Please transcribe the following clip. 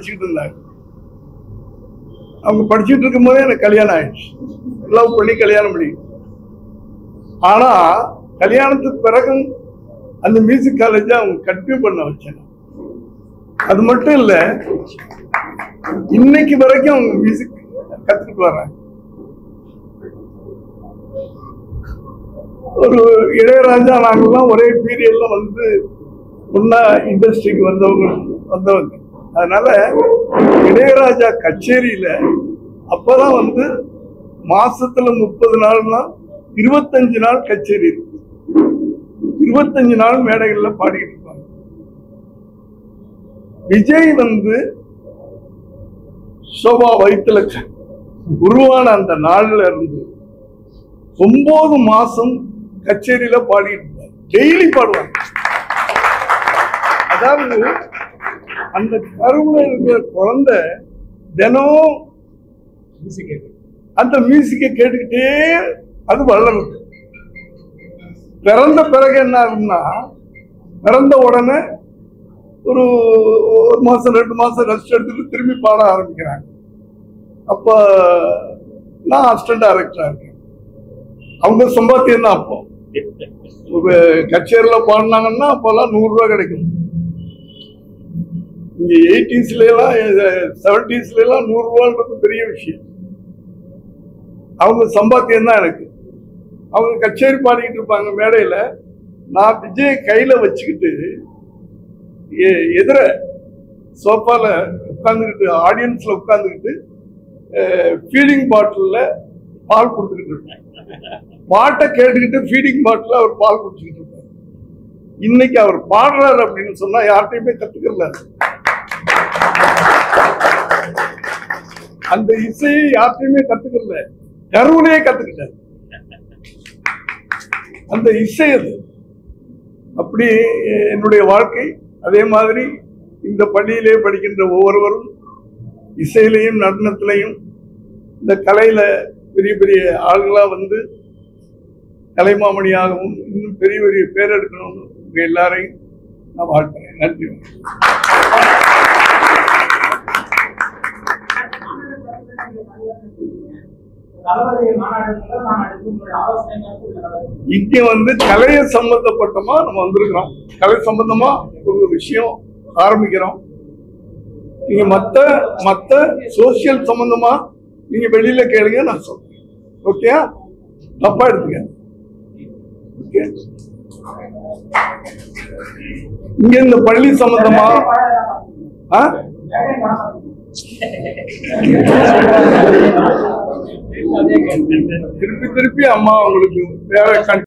படிச்சுக்கிட்டு இருந்தாங்க. அவங்க படிச்சுட்டு இருக்கும் போதே எனக்கு கல்யாணம் ஆயிடுச்சு. லவ் பண்ணி கல்யாணம் பண்ணி. ஆனா கல்யாணத்துக்கு பிறகும் அந்த மியூசிக் காலேஜை அவங்க கண்டினியூ பண்ண வச்சேன் அது மட்டும் இல்ல இன்னைக்கு வரைக்கும் அவங்க மியூசிக் கத்துட்டு வர்றாங்க ஒரு இளையராஜா நாங்கெல்லாம் ஒரே பீரியட்ல வந்து ஒன்னா இண்டஸ்ட்ரிக்கு வந்தவங்க வந்தவங்க. அதனால இளையராஜா கச்சேரியில அப்பதான் வந்து மாசத்துல முப்பது நாள்னா இருபத்தஞ்சு நாள் கச்சேரி இருக்கு. இருபத்தஞ்சு நாள் மேடைகள்ல பாடிட்டு இருப்பாங்க. விஜய் வந்து சோபா வயிற்றுல உருவான அந்த நாள்ல இருந்து ஒன்பது மாசம் கச்சேரியில பாடிட்டு இருப்பாங்க டெய்லி பாடுவாங்க. அதாவது அந்த கருவில் இருக்கிற குழந்தை தினம் அந்த மியூசிக்கை கேட்டுக்கிட்டே அது வளருது. பிறந்த பிறகு என்ன ஆகும்னா பிறந்த உடனே ஒரு ஒரு மாசம் ரெண்டு மாசம் ரெஸ்ட் எடுத்துட்டு திரும்பி பாட ஆரம்பிக்கிறாங்க. அப்ப நான் அசிஸ்டன்ட் டைரக்டராக இருக்கேன். அவங்க சம்பாத்தியம் தான் அப்போ. ஒரு கச்சேரியில பாடினாங்கன்னா அப்போல்லாம் நூறுரூவா கிடைக்கும். இங்க எயிட்டிஸ்ல எல்லாம் செவன்டிஸ்ல எல்லாம் நூறு ரூபான்றது பெரிய விஷயம். அவங்க சம்பாத்தியம் தான் எனக்கு. அவங்க கச்சேரி பாடிக்கிட்டு இருப்பாங்க மேடையில. நான் விஜய் கையில வச்சுக்கிட்டு எதிர சோஃபால உட்காந்துக்கிட்டு ஆடியன்ஸ்ல உட்காந்துக்கிட்டு ஃபீடிங் பாட்டிலில் பால் கொடுத்துக்கிட்டு இருப்பேன். பாட்டை கேட்டுக்கிட்டு ஃபீடிங் பாட்டில் அவர் பால் குடிச்சுக்கிட்டு இருப்பார். இன்னைக்கு அவர் பாடுறாரு அப்படின்னு சொன்னால் யார்கிட்டையுமே கற்றுக்கல அந்த இசையை யார்கிட்டயுமே கத்துக்கல. கருவிலேயே கத்துக்கிட்டார். அந்த இசை அது. அப்படி என்னுடைய வாழ்க்கை அதே மாதிரி இந்த பள்ளியிலே படிக்கின்ற ஒவ்வொருவரும் இசையிலையும் நடனத்திலையும் இந்த கலையில பெரிய பெரிய ஆளுகளா வந்து கலைமாமணியாகவும் இன்னும் பெரிய பெரிய பேர் எடுக்கணும்னு உங்க எல்லாரையும் நான் வாழ்த்துறேன். நன்றி. இங்க வந்து கலையை சம்பந்தப்பட்டமா நம்ம வந்திருக்கிறோம். கலை சம்பந்தமா ஒரு விஷயம் ஆரம்பிக்கிறோம். நீங்க மத்த மத்த சோசியல் சம்பந்தமா நீங்க வெளியில கேளுங்க நான் சொல்றேன். ஓகே தப்பா எடுத்துக்க. ஓகே இங்க இந்த பள்ளி சம்பந்தமா ஆ? திருப்பி திருப்பி அம்மா உங்களுக்கு வேற